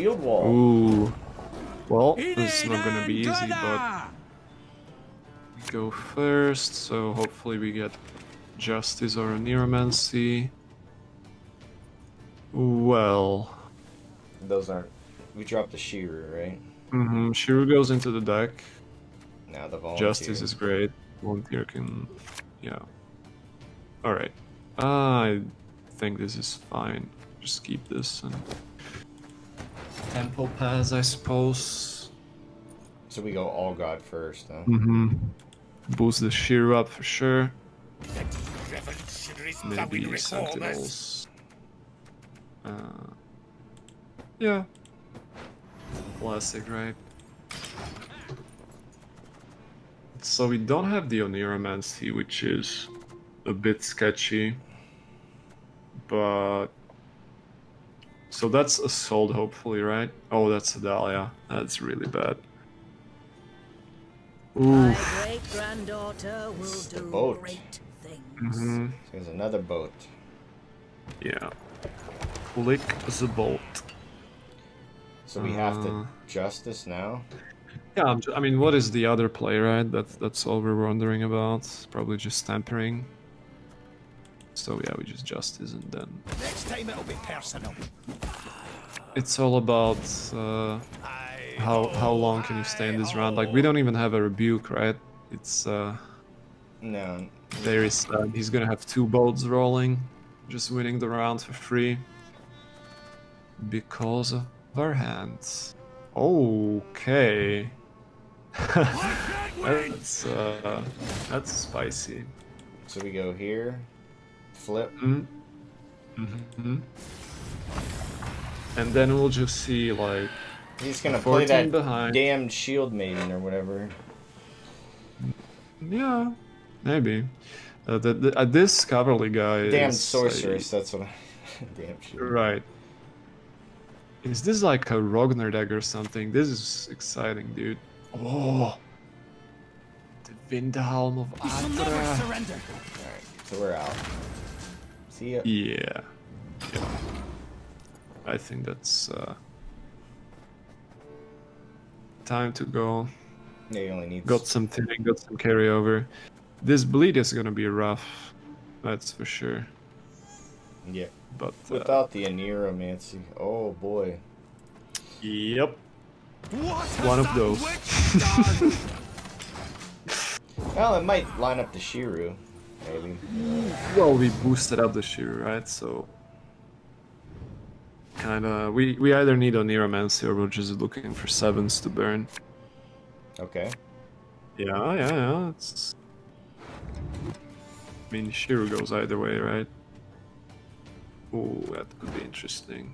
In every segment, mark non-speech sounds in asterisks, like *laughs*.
shield wall. Ooh. Well, this is not gonna be easy, but we go first, so hopefully we get Justice or a Oniromancy. Well, Those aren't. We dropped the Shiru, right? mm-hmm. Shiru goes into the deck. Now the volunteer. Justice is great. Volunteer can, yeah. All right. I think this is fine. Just keep this and temple pass, I suppose. So we go all god first, huh? Mm-hmm. Boost the Shiru up for sure. Revolutionaries that we Maybe recall this. Sentinels. Uh, yeah. Classic, right? So we don't have the Oniromancy, which is a bit sketchy. But... So that's Assault, hopefully, right? Oh, that's Adalia. That's really bad. Oof. great granddaughter will It's the boat. great things. hmm There's another boat. Yeah. Click the boat. So we have Uh. to justice now. Yeah, I'm I mean, what is the other play, right? That's that's all we're wondering about. Probably just tampering. So yeah, we just justice and then Next time it'll be personal. it's all about uh, how how long can you stay in this round. Like we don't even have a rebuke, right? It's uh, No. there is uh, he's gonna have two boats rolling, just winning the round for free because of our hands. Okay. *laughs* that's uh, that's spicy. So we go here. Flip. Mm. hmm And then we'll just see like He's gonna play that behind. damn shield maiden or whatever. yeah, maybe. Uh, the, the, uh, this cavalry guy Damn is sorceress. That's what. I... *laughs* damn shield. right. Is this like a Rognar deck or something? This is exciting, dude. Oh, the Vindhelm of We shall never surrender. Alright, so we're out. See ya. Yeah. yeah. I think that's uh, time to go. Yeah, you only need. Got some thinning, got some carryover. This bleed is gonna be rough, that's for sure. Yeah. But uh, Without the Oniromancy. Oh boy. yep, What One of those. witch? *laughs* Well, it might line up the Shiru. Maybe. Well we boosted up the Shiru, right? So kinda we we either need Oniromancy or we're just looking for sevens to burn. Okay. Yeah, yeah, yeah. It's. I mean, Shiru goes either way, right? Oh, that could be interesting.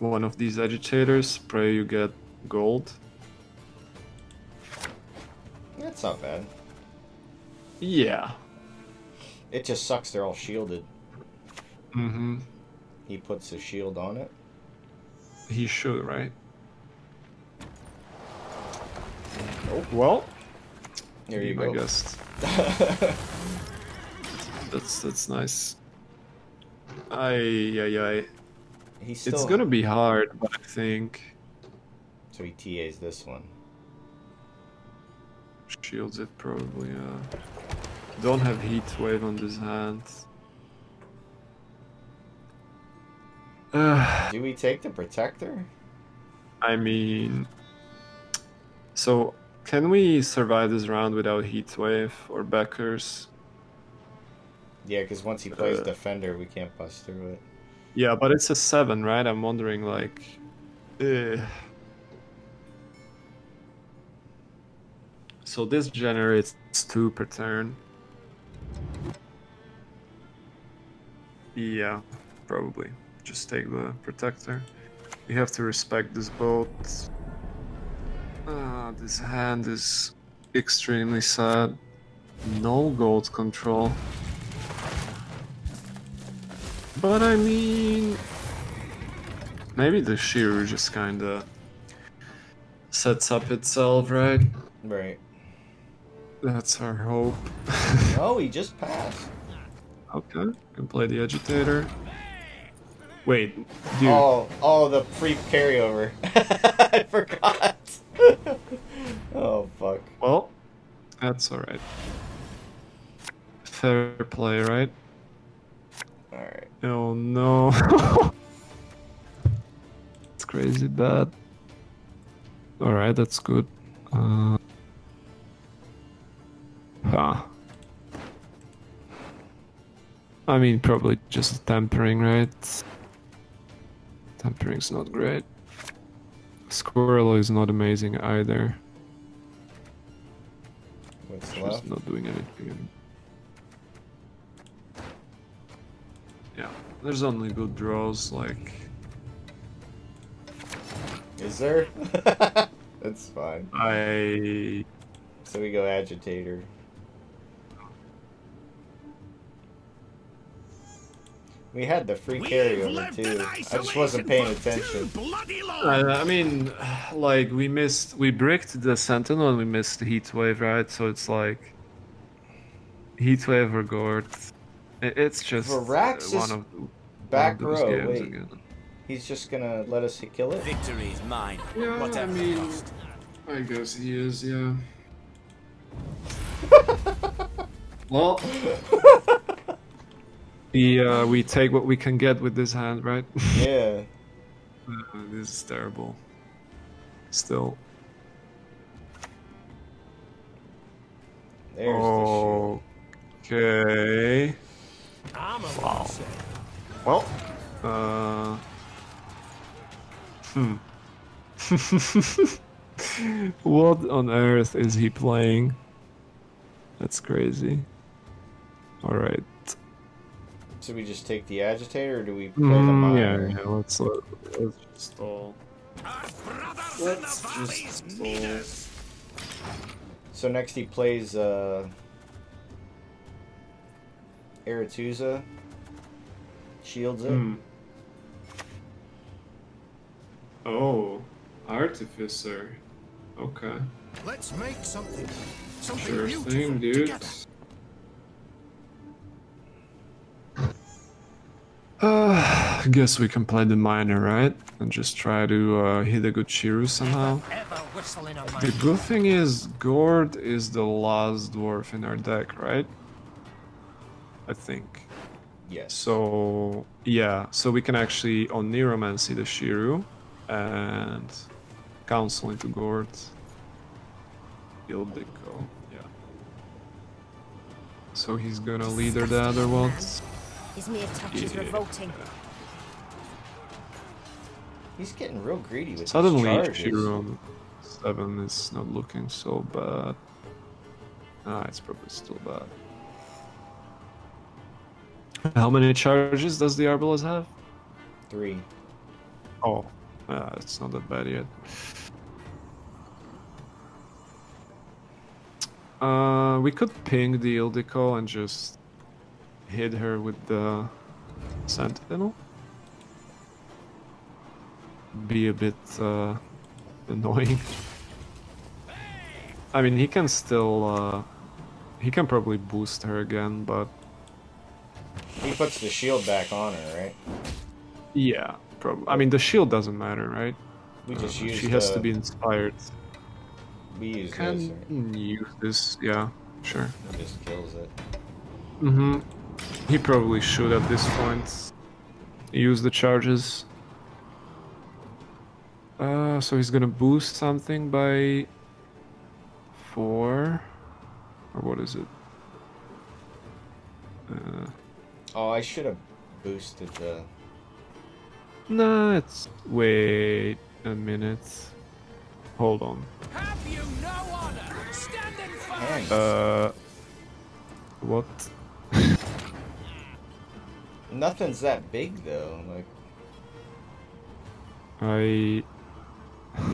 One of these agitators, pray you get gold. That's not bad. Yeah. It just sucks they're all shielded. Mm-hmm. He puts a shield on it. He should, right? Nope. Well, There you I go. guess *laughs* that's that's nice. Ay, ay, ay. He's still. It's gonna be hard, but I think So he TAs this one. shields it probably. Uh, don't have heat wave on this hand. Uh, *sighs* Do we take the protector? I mean, so can we survive this round without heat wave or backers? Yeah, because once he plays Uh. defender, we can't bust through it. Yeah, but it's a seven, right? I'm wondering, like, eh. So this generates two per turn. Yeah, probably. Just take the protector. You have to respect this boat. Ah, this hand is extremely sad. No gold control. But I mean, maybe the Shiru just kinda sets up itself, right? Right. That's our hope. *laughs* Oh, he just passed. Okay, can play the agitator. Wait, dude. Oh, oh, the free carryover. *laughs* I forgot. *laughs* oh fuck. Well, that's alright. Fair play, right? All right. Oh no. *laughs* it's crazy bad. Alright, that's good. Uh, huh. I mean, probably just tampering, right? Tempering's not great. Squirrel is not amazing either. What's She's left? not doing anything. Yeah, there's only good draws like Is there? *laughs* That's fine. I So we go agitator. We had the free We've carryover too. I just wasn't paying attention. bloody. I, I mean, *sighs* like we missed, we bricked the Sentinel and we missed the Heat Wave, right? So it's like Heat Wave or Gord. It's just uh, Varaxis one of one Back of those row. games Wait, again. he's just gonna let us kill it. Victory is mine. Yeah, whatever I mean- cost. I guess he is, yeah. *laughs* well, *laughs* we uh, we take what we can get with this hand, right? *laughs* Yeah. Uh, this is terrible. Still. There's Oh. Okay. I'm a Wow. wow. Well. Uh. Hmm. *laughs* what on earth is he playing? That's crazy. Alright. the. So we just take the agitator, or do we play the Mm, miner? yeah, yeah, let's, let, let's just stall. Let's just valleys stall. So next he plays uh Aretuza. Shields it. Hmm. Oh, Artificer. Okay. Let's make something, something Sure beautiful thing, dude. together. Uh, guess we can play the miner, right? And just try to uh, hit a good Shiru somehow. Ever whistling on my The good thing is, Gord is the last dwarf in our deck, right? I think. Yes. So, yeah, so we can actually on Oniromancy the Shiru and Council into Gord. Ildico, yeah. So he's gonna leader that or what? His mere touch is Yeah. He's getting real greedy with Suddenly, his charges. On 7 is not looking so bad. Ah, it's probably still bad. How many charges does the Arbalest have? Three. Oh, uh, it's not that bad yet. Uh, we could ping the Ildico and just hit her with the Sentinel. Be a bit uh, annoying. I mean, he can still. Uh, he can probably boost her again, but He puts the shield back on her, right? yeah, probably. I mean, the shield doesn't matter, right? We just Uh, use she has the- to be inspired. We use this, Can use this, yeah, sure. it just kills it. Mm-hmm. He probably should at this point use the charges. Uh, so he's gonna boost something by four, or what is it? Uh, Oh, I should have boosted the. nah, it's wait a minute. Hold on. Have you no honor? Standing firm. Hand. Uh, what? *laughs* Nothing's that big though. Like I.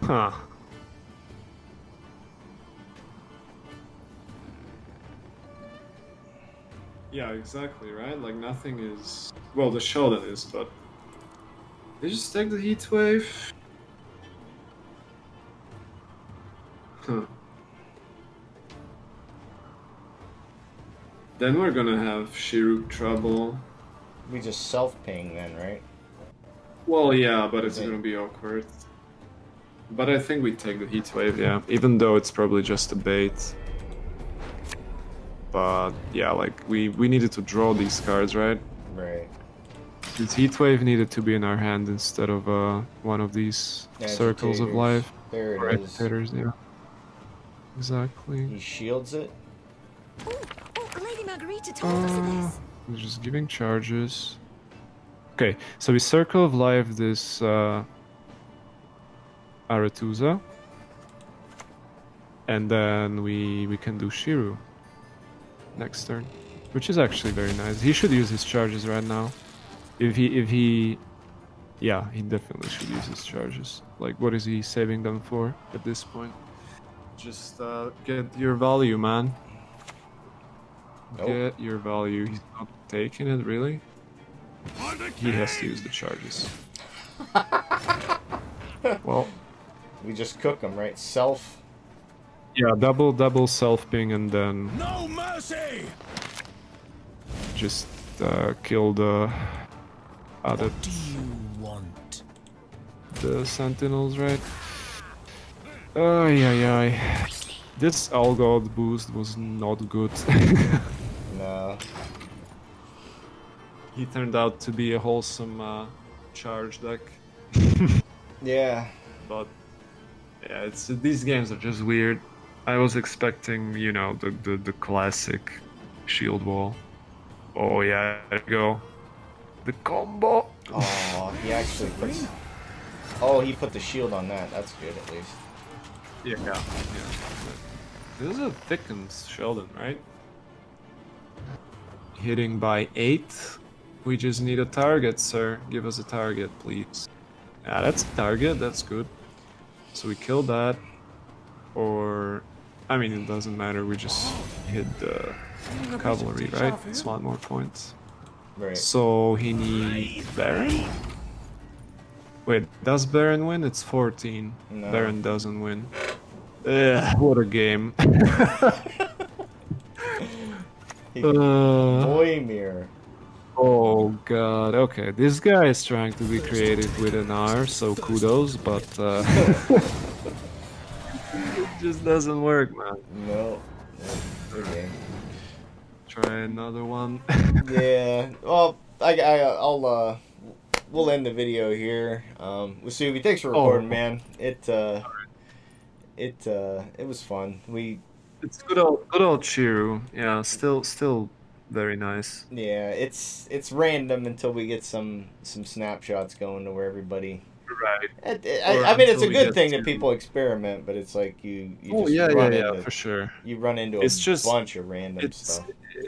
Huh. Yeah, exactly, right? Like, nothing is. Well, the Shodan is, but. They just take the heat wave. Huh. Then we're gonna have Shiruk trouble. we just self ping then, right? Well, yeah, but it's Okay. gonna be awkward. But I think we take the heat wave, yeah. Even though it's probably just a bait. But yeah, like we we needed to draw these cards, right? Right. This heat wave needed to be in our hand instead of uh, one of these circles of life. There Or it is. agitators, yeah. Exactly. He shields it. Oh, oh, Lady Margarita told us of Uh, this. we're just giving charges. Okay, so we circle of life this uh, Aretuza, and then we we can do Shiru next turn, which is actually very nice. He should use his charges right now. If he if he, yeah, he definitely should use his charges. Like, what is he saving them for at this point? Just uh, get your value, man. Nope. Get your value. He's not taking it, really? He has to use the charges. *laughs* well, We just cook them, right? Self. yeah, double, double self ping and then No mercy! just uh, kill the other Do you want? the sentinels, right? Oh yeah, yeah. This Algod boost was not good. *laughs* No. he turned out to be a wholesome uh, charge deck, *laughs* Yeah. but yeah, it's these games are just weird. I was expecting, you know, the the, the classic shield wall. Oh yeah, there you go. The combo. Oh, he actually puts. Oh, he put the shield on that. That's good, at least. Yeah, yeah. This is a thickened Sheldon, right? Hitting by eight. We just need a target, sir. Give us a target, please. Yeah, that's a target. That's good. So we kill that, or I mean, it doesn't matter. We just hit the cavalry, right? It's one more points. Right. So he needs Baron. Wait, does Baron win? It's 14. No. Baron doesn't win. Ugh, *laughs* what a game. *laughs* Uh, Boymir. Oh god. Okay, this guy is trying to be creative with an R, so kudos, but uh, it *laughs* just doesn't work, man. No. Game. Try another one. *laughs* yeah. Well, I, I, I'll, uh, we'll end the video here. Um, Wasubi, thanks for Oh. recording, man. It, uh, it, uh, it was fun. We, it's good old, good old Chiru. Yeah, still, still very nice. yeah, it's, it's random until we get some, some snapshots going to where everybody. Right. It, it- I, I mean, it's a good get thing that people experiment, but it's like you, you Oh just yeah, yeah, run yeah, into, for sure. you run into a It's just- bunch of random It's stuff.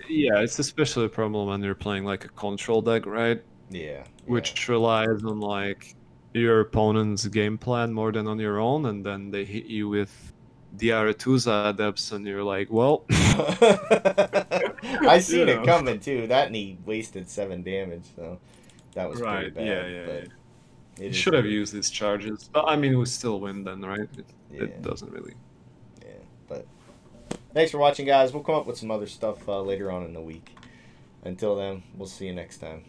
yeah, it's especially a problem when you're playing like a control deck, right? Yeah. Which relies on like your opponent's game plan more than on your own, and then they hit you with the Aretuza adepts, and you're like, well. *laughs* *laughs* I seen it know. coming too. That and he wasted seven damage, so that was right, pretty bad. yeah, yeah, but yeah. it should have used these charges, but I mean, we still win then, right? It, Yeah, it doesn't really. yeah. But thanks for watching, guys. We'll come up with some other stuff uh, later on in the week. Until then, we'll see you next time.